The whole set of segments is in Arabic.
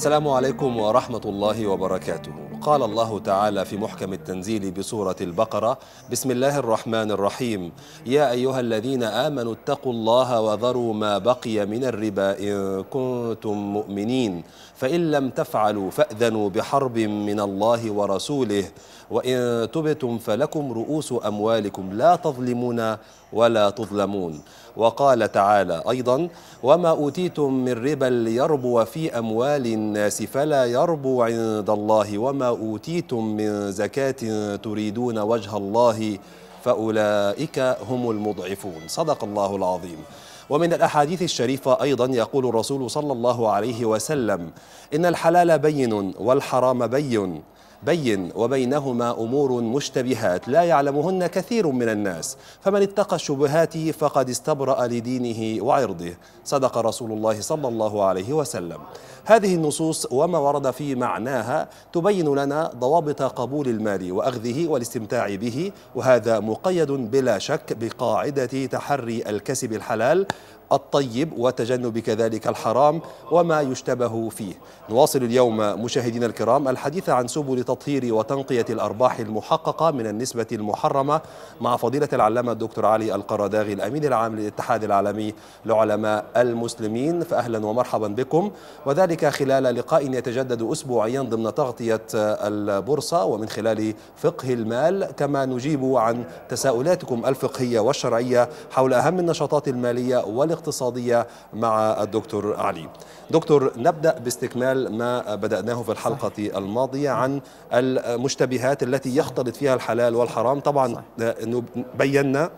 السلام عليكم ورحمة الله وبركاته. قال الله تعالى في محكم التنزيل بسورة البقرة بسم الله الرحمن الرحيم. يا أيها الذين آمنوا اتقوا الله وذروا ما بقي من الربا إن كنتم مؤمنين. فإن لم تفعلوا فأذنوا بحرب من الله ورسوله. وإن تبتم فلكم رؤوس أموالكم لا تظلمون ولا تظلمون. وقال تعالى أيضا وما أوتيتم من ربا ليربو في أموال الناس فلا يربو عند الله وما أوتيتم من زكاة تريدون وجه الله فأولئك هم المضعفون. صدق الله العظيم. ومن الأحاديث الشريفة أيضا يقول الرسول صلى الله عليه وسلم إن الحلال بين والحرام بين. بين وبينهما أمور مشتبهات لا يعلمهن كثير من الناس. فمن اتقى الشبهات فقد استبرأ لدينه وعرضه. صدق رسول الله صلى الله عليه وسلم. هذه النصوص وما ورد في معناها تبين لنا ضوابط قبول المال وأخذه والاستمتاع به وهذا مقيد بلا شك بقاعدة تحري الكسب الحلال الطيب وتجنب كذلك الحرام وما يشتبه فيه. نواصل اليوم مشاهدينا الكرام الحديث عن سبل تطهير وتنقية الأرباح المحققة من النسبة المحرمة مع فضيلة العلامة الدكتور علي القراداغي الأمين العام للاتحاد العالمي لعلماء المسلمين. فأهلا ومرحبا بكم. وذلك خلال لقاء يتجدد أسبوعيا ضمن تغطية البورصة ومن خلال فقه المال. كما نجيب عن تساؤلاتكم الفقهية والشرعية حول أهم النشاطات المالية والإقتصادية الاقتصادية مع الدكتور علي دكتور نبدأ باستكمال ما بدأناه في الحلقة صحيح. الماضية عن المشتبهات التي يختلط فيها الحلال والحرام طبعا صحيح. بينا.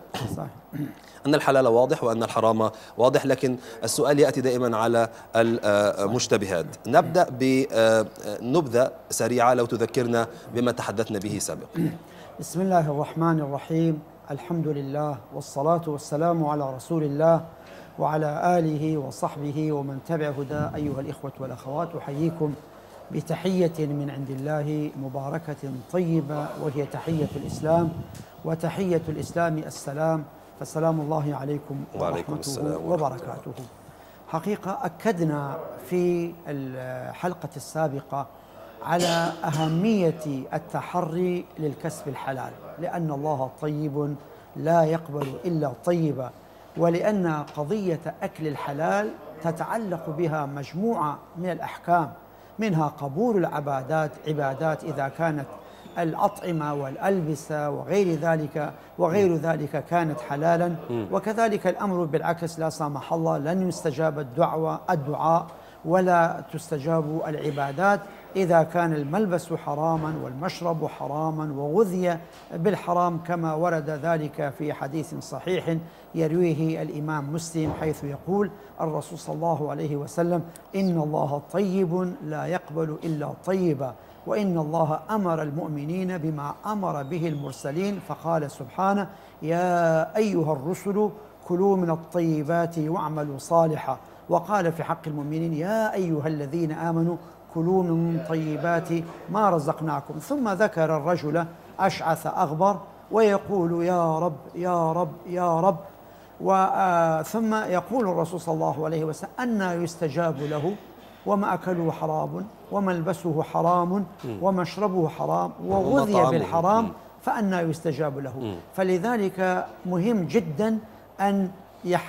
أن الحلال واضح وأن الحرام واضح لكن السؤال يأتي دائما على المشتبهات نبدأ بنبذة سريعة لو تذكرنا بما تحدثنا به سابقا بسم الله الرحمن الرحيم الحمد لله والصلاة والسلام على رسول الله وعلى آله وصحبه ومن تبع هدى. أيها الإخوة والأخوات أحييكم بتحية من عند الله مباركة طيبة وهي تحية الإسلام وتحية الإسلام السلام. فسلام الله عليكم ورحمته وبركاته. حقيقة أكدنا في الحلقة السابقة على أهمية التحري للكسب الحلال لأن الله طيب لا يقبل إلا طيبا ولأن قضية أكل الحلال تتعلق بها مجموعة من الأحكام منها قبول العبادات عبادات إذا كانت الأطعمة والألبسة وغير ذلك وغير ذلك كانت حلالا. وكذلك الأمر بالعكس لا سامح الله لن يستجاب الدعوة الدعاء ولا تستجاب العبادات. إذا كان الملبس حراما والمشرب حراما وغذي بالحرام كما ورد ذلك في حديث صحيح يرويه الإمام مسلم حيث يقول الرسول صلى الله عليه وسلم إن الله طيب لا يقبل إلا طيبا وإن الله أمر المؤمنين بما أمر به المرسلين فقال سبحانه يا أيها الرسل كلوا من الطيبات واعملوا صالحا وقال في حق المؤمنين يا أيها الذين آمنوا كلوا من طيبات ما رزقناكم. ثم ذكر الرجل أشعث أغبر ويقول يا رب يا رب يا رب. ثم يقول الرسول صلى الله عليه وسلم أن يستجاب له وما أكله حرام وملبسه حرام ومشربه حرام وغذي بالحرام فأنا يستجاب له. فلذلك مهم جدا أن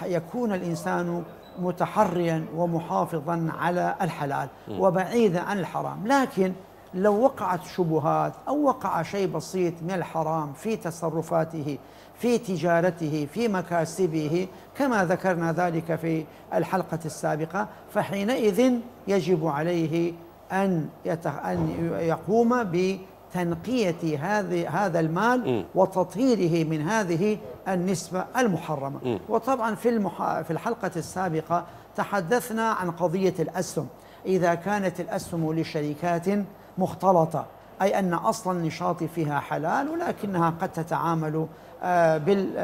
يكون الإنسان متحريا ومحافظا على الحلال وبعيدا عن الحرام. لكن لو وقعت شبهات أو وقع شيء بسيط من الحرام في تصرفاته في تجارته في مكاسبه كما ذكرنا ذلك في الحلقة السابقة فحينئذ يجب عليه أن, أن يقوم بتنقية هذه هذا المال وتطهيره من هذه النسبة المحرمة. وطبعا في, المح... في الحلقة السابقة تحدثنا عن قضية الأسهم. إذا كانت الأسهم لشركات مختلطة أي أن أصل النشاط فيها حلال ولكنها قد تتعامل بال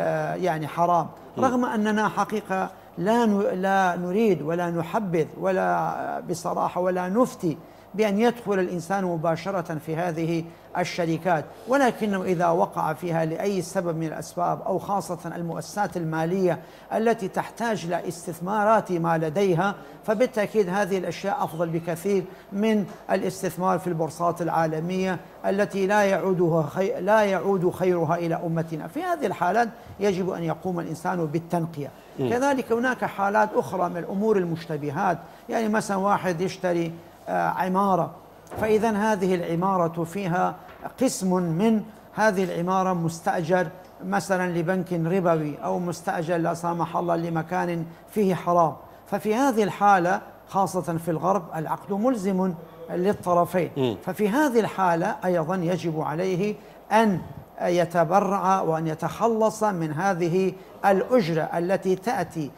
يعني حرام. رغم أننا حقيقة لا لا نريد ولا نحبذ ولا بصراحة ولا نفتي بأن يدخل الإنسان مباشرة في هذه الشركات. ولكنه إذا وقع فيها لأي سبب من الأسباب أو خاصة المؤسسات المالية التي تحتاج إلى استثمارات ما لديها فبالتأكيد هذه الأشياء أفضل بكثير من الاستثمار في البورصات العالمية التي لا يعودها خي لا يعود خيرها إلى أمتنا. في هذه الحالات يجب أن يقوم الإنسان بالتنقية. كذلك هناك حالات أخرى من الأمور المشتبهات. يعني مثلا واحد يشتري عمارة. فإذا هذه العمارة فيها قسم من هذه العمارة مستأجر مثلا لبنك ربوي أو مستأجر لا سامح الله لمكان فيه حرام. ففي هذه الحالة خاصة في الغرب العقد ملزم للطرفين. ففي هذه الحالة أيضا يجب عليه أن يتبرع وأن يتخلص من هذه الأجرة التي تأتي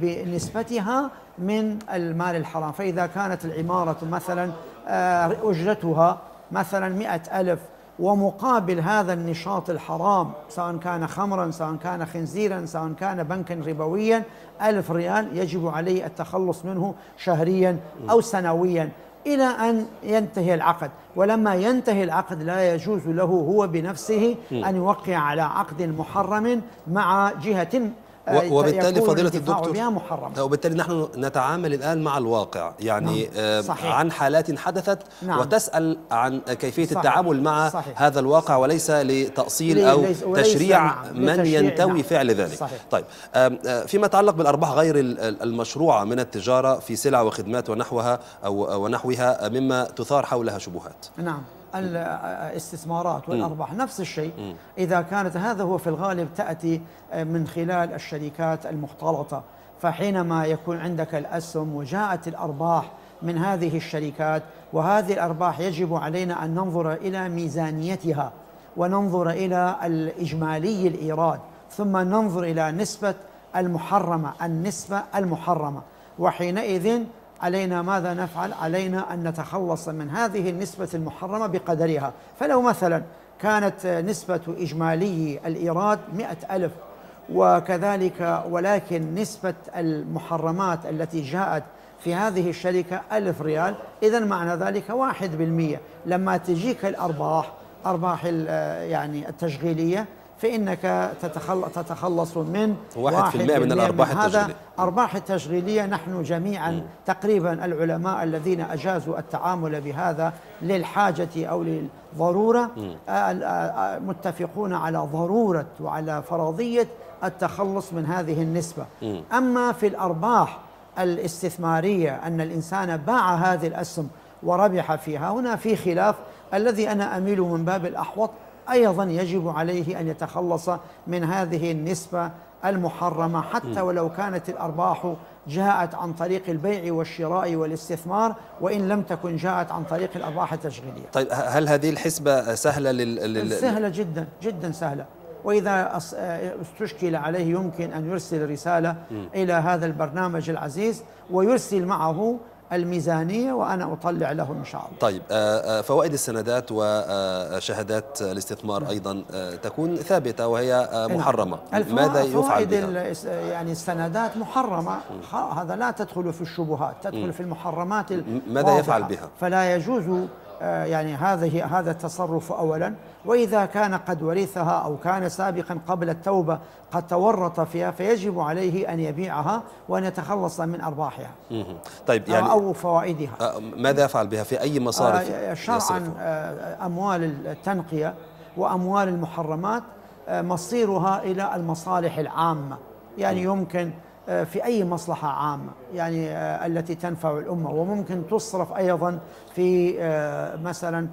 بنسبتها من المال الحرام. فإذا كانت العمارة مثلا آه، أجرتها مثلا مئة ألف ومقابل هذا النشاط الحرام سواء كان خمرا سواء كان خنزيرا سواء كان بنكا ربويا ألف ريال يجب عليه التخلص منه شهريا أو سنويا إلى أن ينتهي العقد. ولما ينتهي العقد لا يجوز له هو بنفسه أن يوقع على عقد محرم مع جهة وبالتالي فضيلة الدكتور بها محرمة وبالتالي نحن نتعامل الآن مع الواقع يعني نعم. آه، صحيح. عن حالات حدثت نعم. وتسأل عن كيفية صحيح. التعامل مع صحيح. هذا الواقع وليس لتأصيل لي أو ليس تشريع نعم. من ينتوي نعم. فعل ذلك صحيح. طيب آه، فيما يتعلق بالأرباح غير المشروعة من التجارة في سلع وخدمات ونحوها أو ونحوها مما تثار حولها شبهات نعم الاستثمارات والأرباح. نفس الشيء. إذا كانت هذا هو في الغالب تأتي من خلال الشركات المختلطة. فحينما يكون عندك الأسهم وجاءت الأرباح من هذه الشركات وهذه الأرباح يجب علينا أن ننظر إلى ميزانيتها وننظر إلى الإجمالي الإيراد ثم ننظر إلى نسبة المحرمة النسبة المحرمة. وحينئذ علينا ماذا نفعل؟ علينا أن نتخلص من هذه النسبة المحرمة بقدرها فلو مثلا كانت نسبة إجمالي الإيراد مئة ألف وكذلك ولكن نسبة المحرمات التي جاءت في هذه الشركة ألف ريال إذا معنى ذلك واحد بالمية لما تجيك الأرباح أرباح يعني التشغيلية فإنك تتخلص من واحد في المئة من الأرباح التشغيلية. أرباح التشغيلية. نحن جميعا م. تقريبا العلماء الذين أجازوا التعامل بهذا للحاجة أو للضرورة متفقون على ضرورة وعلى فرضية التخلص من هذه النسبة. م. أما في الأرباح الاستثمارية أن الإنسان باع هذه الأسهم وربح فيها هنا في خلاف. الذي أنا أميل من باب الأحوط أيضا يجب عليه أن يتخلص من هذه النسبة المحرمة حتى ولو كانت الأرباح جاءت عن طريق البيع والشراء والاستثمار وإن لم تكن جاءت عن طريق الأرباح التشغيلية. طيب هل هذه الحسبة سهلة لل... سهلة جدا جدا سهلة. وإذا استشكل عليه يمكن أن يرسل رسالة إلى هذا البرنامج العزيز ويرسل معه الميزانية وأنا أطلع له إن شاء الله طيب آه، آه، فوائد السندات وشهادات الاستثمار. أيضا آه، تكون ثابتة وهي محرمة ماذا يفعل بها؟ يعني السندات محرمة هذا لا تدخل في الشبهات تدخل. في المحرمات ماذا يفعل بها؟ فلا يجوز يعني هذه هذا التصرف اولا وإذا كان قد ورثها أو كان سابقا قبل التوبة قد تورط فيها فيجب عليه أن يبيعها وأن يتخلص من أرباحها. طيب يعني أو فوائدها. آه، ماذا يفعل بها في أي مصارف؟ آه، شرعا أموال التنقية وأموال المحرمات مصيرها إلى المصالح العامة، يعني يمكن آه، في أي مصلحة عامة يعني آه، التي تنفع الأمة وممكن تصرف أيضا في آه، مثلا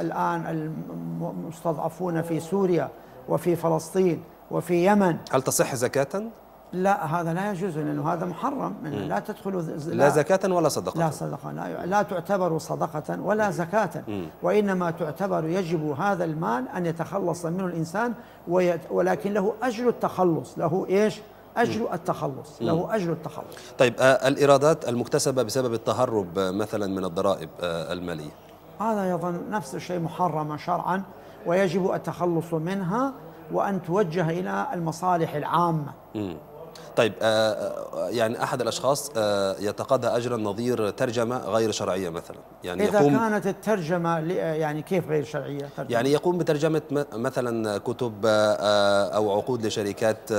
الآن المستضعفون في سوريا وفي فلسطين وفي يمن هل تصح زكاة؟ لا هذا لا يجوز لأنه هذا محرم لا تدخل لا, لا زكاة ولا صدقة. لا صدقة لا, لا تعتبر صدقة ولا زكاة. وإنما تعتبر يجب هذا المال أن يتخلص منه الإنسان ولكن له أجر التخلص. له إيش؟ أجر التخلص. له أجر التخلص. طيب آه الإيرادات المكتسبة بسبب التهرب آه مثلا من الضرائب آه المالية. هذا أيضا نفس الشيء محرم شرعا ويجب التخلص منها وأن توجه إلى المصالح العامة. طيب آه، آه، يعني أحد الأشخاص آه، يتقاضى اجرا نظير ترجمة غير شرعية مثلا. يعني إذا يقوم كانت الترجمة ل- يعني كيف غير شرعية؟ ترجمة؟ يعني يقوم بترجمة مثلا كتب أو عقود لشركات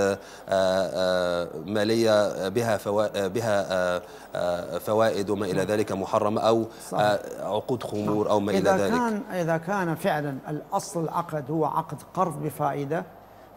مالية بها بها فوائد وما إلى ذلك محرمة أو عقود خمور أو ما إلى إذا ذلك. كان إذا كان فعلا الأصل العقد هو عقد قرض بفائدة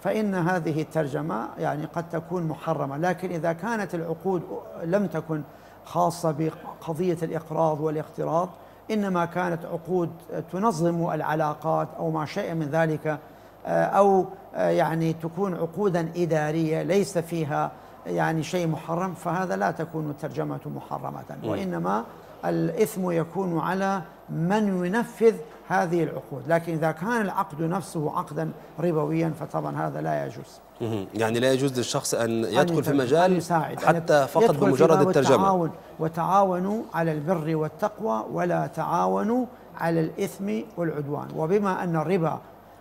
فإن هذه الترجمة يعني قد تكون محرمة لكن إذا كانت العقود لم تكن خاصة بقضية الإقراض والاقتراض إنما كانت عقود تنظم العلاقات أو ما شيء من ذلك آه، أو آه، يعني تكون عقودا إدارية ليس فيها يعني شيء محرم فهذا لا تكون الترجمة محرمة. وإنما الإثم يكون على من ينفذ هذه العقود. لكن إذا كان العقد نفسه عقدا ربويا فطبعا هذا لا يجوز. يعني لا يجوز للشخص أن أن يدخل في مجال حتى فقط بمجرد التعاون. وتعاونوا على البر والتقوى ولا تعاونوا على الإثم والعدوان. وبما أن الربا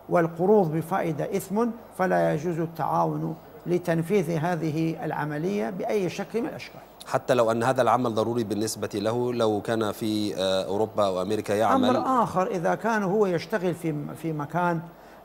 والقروض بفائدة إثم فلا يجوز التعاون لتنفيذ هذه العملية بأي شكل من الأشكال. حتى لو أن هذا العمل ضروري بالنسبة له لو كان في آه، أوروبا أو أمريكا يعمل. أمر آخر إذا كان هو يشتغل في في مكان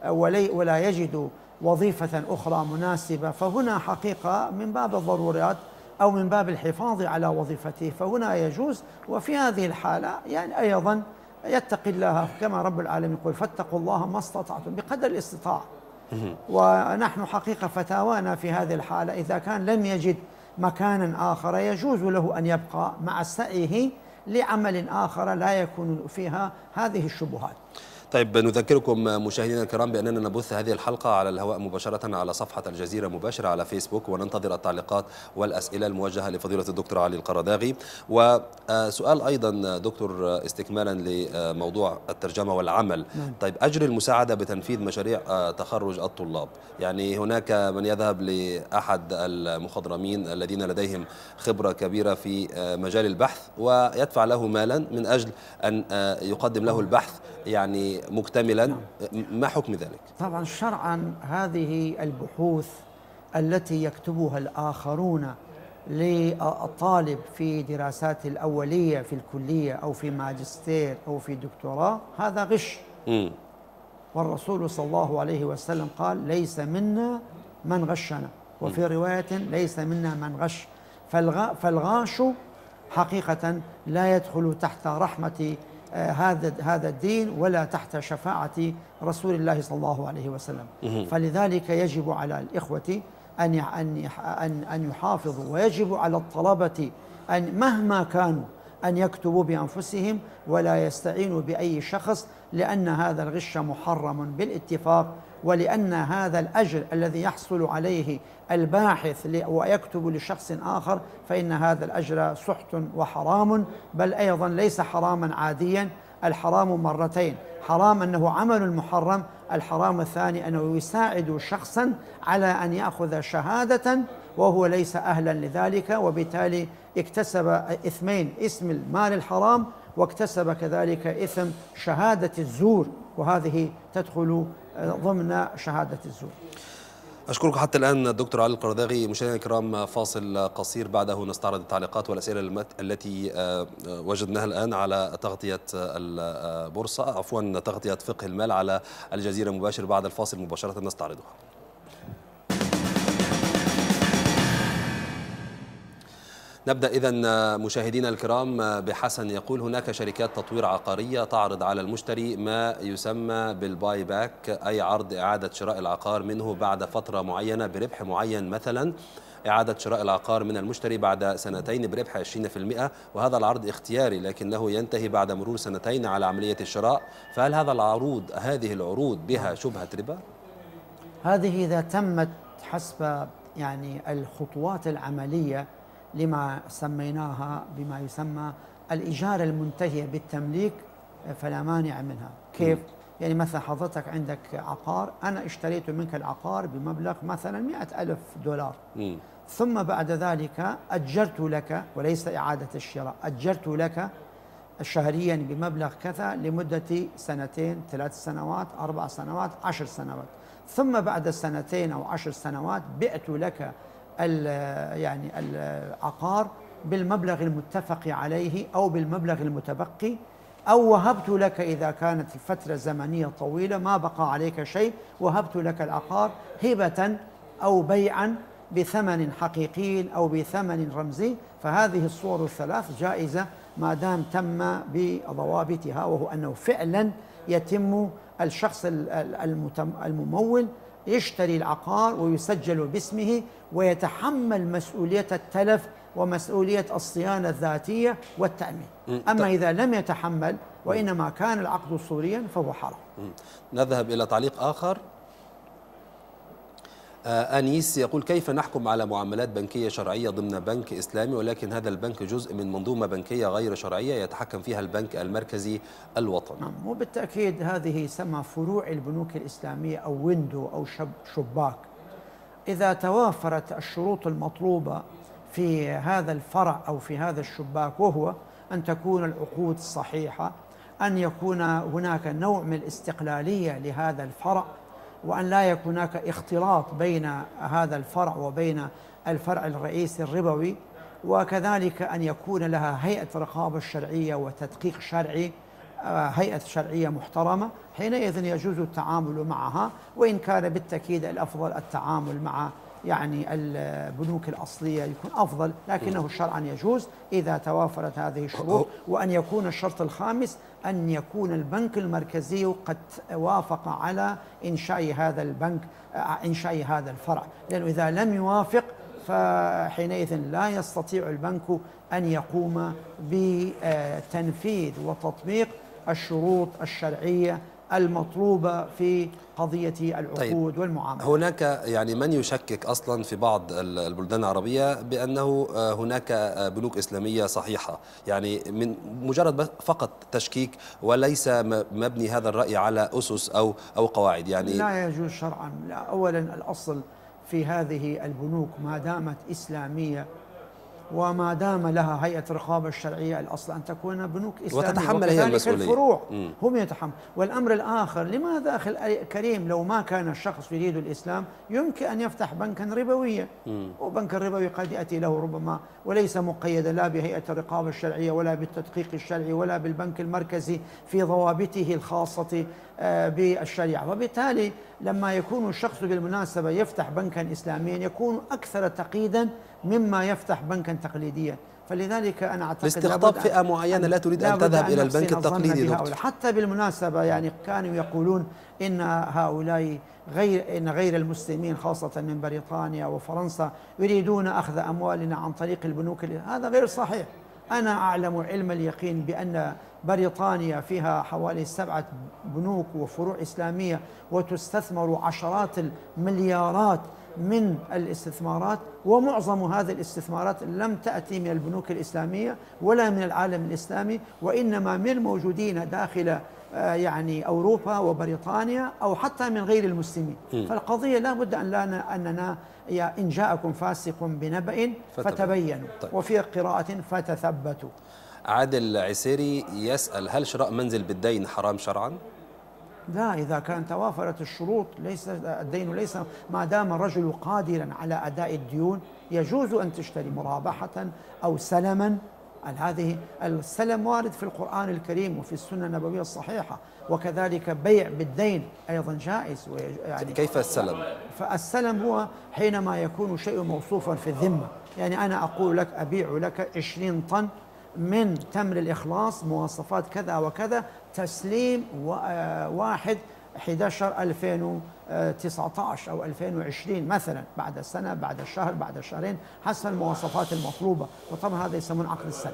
ولي ولا يجد وظيفة أخرى مناسبة فهنا حقيقة من باب الضرورات أو من باب الحفاظ على وظيفته فهنا يجوز. وفي هذه الحالة يعني أيضا يتقي الله كما رب العالمين يقول فاتقوا الله ما استطعتم بقدر الاستطاعة. ونحن حقيقة فتاوانا في هذه الحالة إذا كان لم يجد مكانا آخر يجوز له أن يبقى مع سعيه لعمل آخر لا يكون فيها هذه الشبهات. طيب نذكركم مشاهدينا الكرام بأننا نبث هذه الحلقة على الهواء مباشرة على صفحة الجزيرة مباشرة على فيسبوك وننتظر التعليقات والأسئلة الموجهة لفضيلة الدكتور علي القرضاغي. وسؤال أيضا دكتور استكمالا لموضوع الترجمة والعمل. طيب أجر المساعدة بتنفيذ مشاريع تخرج الطلاب يعني هناك من يذهب لأحد المخضرمين الذين لديهم خبرة كبيرة في مجال البحث ويدفع له مالا من أجل أن يقدم له البحث يعني مكتملا. ما حكم ذلك؟ طبعا شرعا هذه البحوث التي يكتبها الآخرون للطالب في دراسات الأولية في الكلية أو في ماجستير أو في دكتوراه هذا غش. مم. والرسول صلى الله عليه وسلم قال ليس منا من غشنا. وفي رواية ليس منا من غش. فالغ... فالغاش حقيقة لا يدخل تحت رحمة هذا هذا الدين ولا تحت شفاعة رسول الله صلى الله عليه وسلم. فلذلك يجب على الإخوة أن أن أن يحافظوا ويجب على الطلبة أن مهما كانوا أن يكتبوا بأنفسهم ولا يستعينوا بأي شخص لأن هذا الغش محرم بالاتفاق ولأن هذا الأجر الذي يحصل عليه الباحث ويكتب لشخص آخر فإن هذا الأجر سحت وحرام بل أيضا ليس حراما عاديا الحرام مرتين. حرام أنه عمل محرم الحرام الثاني أنه يساعد شخصا على أن يأخذ شهادة وهو ليس أهلا لذلك وبالتالي اكتسب إثمين اسم المال الحرام واكتسب كذلك إثم شهادة الزور وهذه تدخل ضمن شهادة الزور. أشكرك حتى الآن الدكتور علي القرضاغي مشاهدينا الكرام فاصل قصير. بعده نستعرض التعليقات والأسئلة التي آه، وجدناها الآن على تغطية البورصة عفوا تغطية فقه المال على الجزيرة مباشر. بعد الفاصل مباشرة نستعرضها. نبدأ إذا مشاهدينا الكرام بحسن يقول هناك شركات تطوير عقارية تعرض على المشتري ما يسمى بالباي باك أي عرض إعادة شراء العقار منه بعد فترة معينة بربح معين مثلا إعادة شراء العقار من المشتري بعد سنتين بربح 20% وهذا العرض اختياري لكنه ينتهي بعد مرور سنتين على عملية الشراء فهل هذا العروض هذه العروض بها شبهة ربا؟ هذه إذا تمت حسب يعني الخطوات العملية لما سميناها بما يسمى الإجارة المنتهية بالتمليك فلا مانع منها كيف؟ يعني مثلا حضرتك عندك عقار أنا اشتريت منك العقار بمبلغ مثلا مئة ألف دولار مم. ثم بعد ذلك أجرت لك وليس إعادة الشراء أجرت لك شهريا بمبلغ كذا لمدة سنتين ثلاث سنوات أربع سنوات عشر سنوات ثم بعد سنتين أو عشر سنوات بعت لك يعني العقار بالمبلغ المتفق عليه أو بالمبلغ المتبقي أو وهبت لك إذا كانت الفترة الزمنية طويلة ما بقى عليك شيء وهبت لك العقار هبة أو بيعا بثمن حقيقي أو بثمن رمزي. فهذه الصور الثلاث جائزة ما دام تم بضوابطها وهو أنه فعلا يتم الشخص الممول يشتري العقار ويسجل باسمه ويتحمل مسؤولية التلف ومسؤولية الصيانة الذاتية والتأمين. أما إذا لم يتحمل وإنما كان العقد صوريا فهو حرام. نذهب إلى تعليق آخر. أنيس يقول كيف نحكم على معاملات بنكية شرعية ضمن بنك إسلامي ولكن هذا البنك جزء من منظومة بنكية غير شرعية يتحكم فيها البنك المركزي الوطني. نعم وبالتأكيد هذه يسمى فروع البنوك الإسلامية أو ويندو أو شب شباك. إذا توافرت الشروط المطلوبة في هذا الفرع أو في هذا الشباك وهو أن تكون العقود صحيحة أن يكون هناك نوع من الاستقلالية لهذا الفرع وأن لا يكون هناك اختلاط بين هذا الفرع وبين الفرع الرئيسي الربوي وكذلك أن يكون لها هيئة رقابة شرعية وتدقيق شرعي آه، هيئة شرعية محترمة حينئذ يجوز التعامل معها وإن كان بالتأكيد الأفضل التعامل مع يعني البنوك الأصلية يكون أفضل لكنه شرعا يجوز إذا توافرت هذه الشروط وأن يكون الشرط الخامس أن يكون البنك المركزي قد وافق على إنشاء هذا البنك إنشاء هذا الفرع. لأنه إذا لم يوافق فحينئذ لا يستطيع البنك أن يقوم بتنفيذ وتطبيق الشروط الشرعية المطلوبة في قضية العقود طيب والمعاملات هناك يعني من يشكك أصلا في بعض البلدان العربية بأنه آه، هناك آه، بنوك إسلامية صحيحة. يعني من مجرد فقط تشكيك وليس مبني هذا الرأي على أسس أو أو قواعد. يعني لا يجوز شرعا. لا أولا الأصل في هذه البنوك ما دامت إسلامية وما دام لها هيئة الرقابة الشرعية الأصل أن تكون بنوك إسلامية وتتحمل هي المسؤولية. الفروع. هم يتحمل. والأمر الآخر لماذا أخي الكريم لو ما كان الشخص يريد الإسلام يمكن أن يفتح بنكا ربويا وبنك الربوي قد يأتي له ربما وليس مقيدا لا بهيئة الرقابة الشرعية ولا بالتدقيق الشرعي ولا بالبنك المركزي في ضوابطه الخاصة آه، بالشريعة. وبالتالي لما يكون الشخص بالمناسبة يفتح بنكا إسلاميا يكون أكثر تقييدا مما يفتح بنكا تقليديا. فلذلك أنا أعتقد لاستقطاب فئة معينة لا تريد أن تذهب إلى البنك التقليدي دكتور. حتى بالمناسبة يعني كانوا يقولون إن هؤلاء غير إن غير المسلمين خاصة من بريطانيا وفرنسا يريدون أخذ أموالنا عن طريق البنوك هذا غير صحيح. أنا أعلم علم اليقين بأن بريطانيا فيها حوالي سبعة بنوك وفروع إسلامية وتستثمر عشرات المليارات من الاستثمارات ومعظم هذه الاستثمارات لم تأتي من البنوك الإسلامية ولا من العالم الإسلامي وإنما من الموجودين داخل آه، يعني أوروبا وبريطانيا أو حتى من غير المسلمين م. فالقضية لا بد أن لا أننا إن جاءكم فاسق بنبأ فتبينوا طيب. وفي قراءة فتثبتوا عادل عسيري يسأل هل شراء منزل بالدين حرام شرعا؟ لا إذا كان توافرت الشروط ليس الدين ليس ما دام الرجل قادرا على أداء الديون يجوز أن تشتري مرابحة أو سلما هذه السلم وارد في القرآن الكريم وفي السنة النبوية الصحيحة وكذلك بيع بالدين أيضا جائز يعني كيف السلم؟ فالسلم هو حينما يكون شيء موصوفا في الذمة يعني أنا أقول لك أبيع لك 20 طن من تمر الإخلاص مواصفات كذا وكذا تسليم آه، واحد 11 2019 أو 2020 مثلا بعد سنة بعد الشهر بعد الشهرين حسب المواصفات المطلوبة. وطبعا هذا يسمون عقد السنة.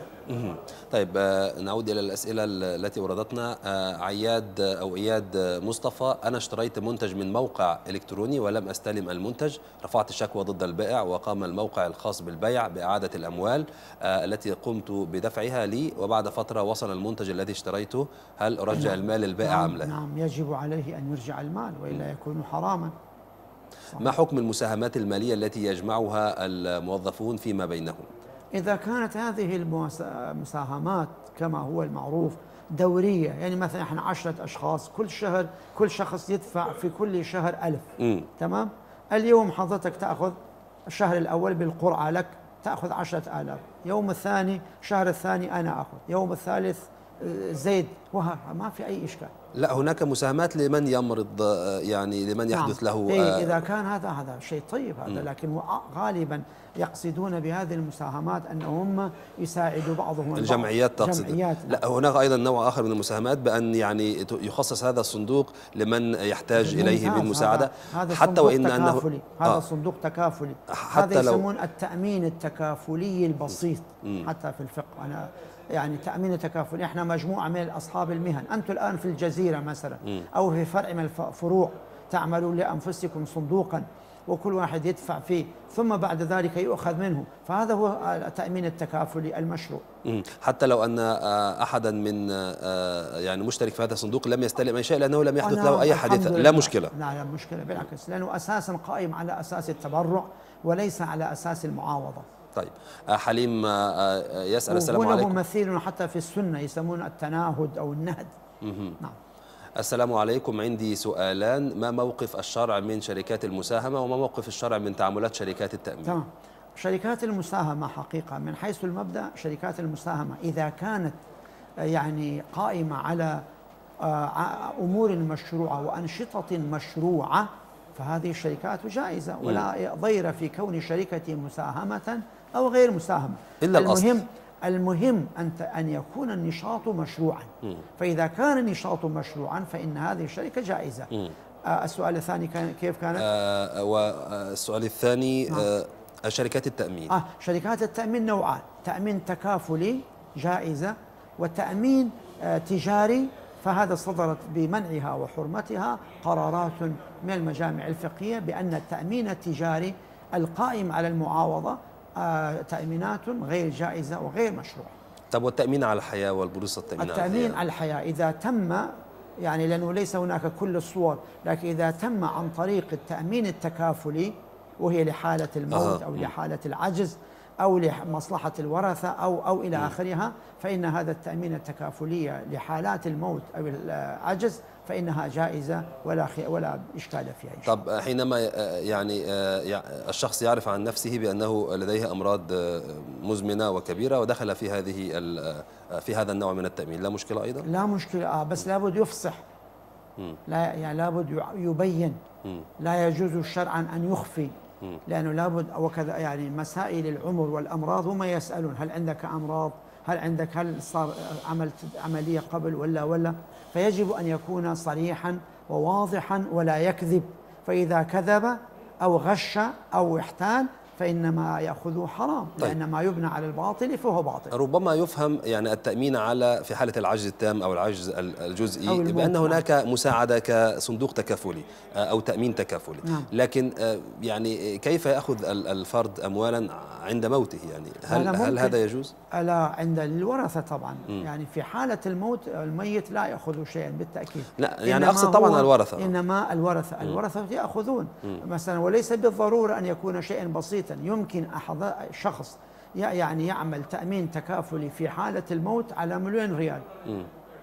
طيب آه، نعود إلى الأسئلة التي وردتنا. آه، عياد أو إياد مصطفى أنا اشتريت منتج من موقع إلكتروني ولم أستلم المنتج. رفعت شكوى ضد البائع وقام الموقع الخاص بالبيع بإعادة الأموال آه، التي قمت بدفعها لي. وبعد فترة وصل المنتج الذي اشتريته. هل أرجع نعم. المال للبائع أم لا؟ نعم يجب عليه أن يرجع المال وإلا يكون حراما ما حكم المساهمات المالية التي يجمعها الموظفون فيما بينهم؟ إذا كانت هذه المساهمات كما هو المعروف دورية يعني مثلا إحنا عشرة أشخاص كل شهر كل شخص يدفع في كل شهر ألف م. تمام اليوم حضرتك تأخذ الشهر الأول بالقرعة لك تأخذ عشرة آلاف يوم الثاني شهر الثاني أنا أخذ يوم الثالث زيد وهكذا ما في أي إشكال. لا هناك مساهمات لمن يمرض يعني لمن يحدث له إيه آه، إذا كان هذا هذا شيء طيب هذا لكن غالبا يقصدون بهذه المساهمات أنهم يساعدوا بعضهم البعض. الجمعيات تقصد. جمعيات لا هناك أيضا نوع آخر من المساهمات بأن يعني يخصص هذا الصندوق لمن يحتاج إليه ممتاز. بالمساعده هذا, هذا حتى انه تكافلي. هذا آه. صندوق تكافلي. حتى هذا لو- يسمون التأمين التكافلي البسيط. حتى في الفقه. أنا يعني تأمين التكافلي إحنا مجموعة من أصحاب المهن. أنتم الآن في الجزيرة مثلا أو في فرع من الفروع تعملوا لأنفسكم صندوقا وكل واحد يدفع فيه ثم بعد ذلك يؤخذ منه. فهذا هو التأمين التكافلي المشروع. حتى لو أن آه، احدا من آه، يعني مشترك في هذا الصندوق لم يستلم أي شيء لأنه لم يحدث أنا له حادثة. لله. لا مشكلة. لا لا مشكلة بالعكس. لأنه أساسا قائم على أساس التبرع وليس على أساس المعاوضة. طيب. آه، حليم آه، آه، يسأل. السلام وله عليكم. مثيل حتى في السنة يسمونه التناهد أو النهد. نعم. السلام عليكم. عندي سؤالان. ما موقف الشرع من شركات المساهمة وما موقف الشرع من تعاملات شركات التأمين؟ تمام. شركات المساهمة حقيقة من حيث المبدأ شركات المساهمة إذا كانت يعني قائمة على أمور مشروعة وأنشطة مشروعة فهذه الشركات جائزة. ولا ضير في كون شركة مساهمة أو غير مساهمة إلا الأصل. المهم المهم أن أن يكون النشاط مشروعا. فإذا كان النشاط مشروعا فإن هذه الشركة جائزة. آه، السؤال الثاني كان كيف كانت؟ آه، والسؤال الثاني آه، شركات التأمين. آه شركات التأمين نوعان. تأمين تكافلي جائزة وتأمين آه تجاري فهذا صدرت بمنعها وحرمتها قرارات من المجامع الفقهية بأن التأمين التجاري القائم على المعاوضة آه تأمينات غير جائزة وغير مشروعة. طب والتأمين على التامين على التأمين الحياة على الحياة. إذا تم يعني لأنه ليس هناك كل الصور لكن إذا تم عن طريق التأمين التكافلي وهي لحالة الموت. أو لحالة العجز أو لمصلحة الورثة أو أو إلى آخرها فإن هذا التأمين التكافلي لحالات الموت أو العجز فإنها جائزة ولا ولا إشكال فيها إن شاء الله. طب حينما آه، يعني آه، الشخص يعرف عن نفسه بأنه لديه أمراض آه، مزمنة وكبيرة ودخل في هذه في هذا النوع من التأمين لا مشكلة أيضا؟ لا مشكلة آه بس لابد يفصح. لا يعني لابد يبين. لا يجوز شرعا أن يخفي. لأنه لابد وكذا يعني مسائل العمر والأمراض هم يسألون هل عندك أمراض؟ هل عندك هل صار عملت عملية قبل ولا ولا؟ فيجب أن يكون صريحا وواضحا ولا يكذب. فإذا كذب أو غش أو احتال فإنما يأخذه حرام طيب. لأن ما يبنى على الباطل فهو باطل ربما يفهم يعني التأمين على في حالة العجز التام أو العجز ال- أو الجزئي بأن نعم. هناك مساعدة كصندوق تكافلي آه، أو تأمين تكافلي نعم. لكن آه، يعني كيف يأخذ ال- الفرد اموالا عند موته يعني هل هذا هل. هذا يجوز؟ ألا عند الورثة طبعا يعني في حالة الموت الميت لا يأخذ شيئا بالتأكيد لا، يعني أقصد طبعاً الورثة. إنما الورثة الورثة يأخذون مثلا وليس بالضرورة أن يكون شيئا بسيطا يمكن أحد شخص يعني يعمل تأمين تكافلي في حالة الموت على مليون ريال.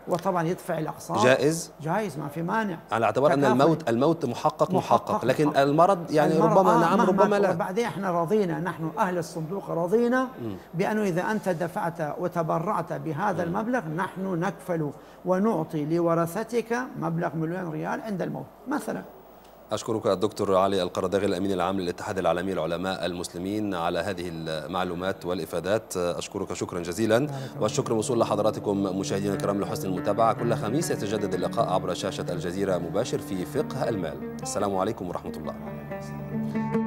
وطبعا يدفع الأقساط. جائز؟ جائز ما في مانع. على اعتبار أن. الموت الموت محقق محقق, محقق، لكن محقق. المرض يعني المرض ربما آه نعم ربما لا. وبعدين إحنا رضينا نحن أهل الصندوق رضينا بأنه إذا أنت دفعت وتبرعت بهذا المبلغ نحن نكفل ونعطي لورثتك مبلغ مليون ريال عند الموت مثلا. أشكرك الدكتور علي القرداغي الأمين العام للاتحاد العالمي للعلماء المسلمين على هذه المعلومات والإفادات. أشكرك شكرا جزيلا والشكر موصول لحضراتكم مشاهدينا الكرام لحسن المتابعة. كل خميس يتجدد اللقاء عبر شاشة الجزيرة مباشر في فقه المال. السلام عليكم ورحمة الله.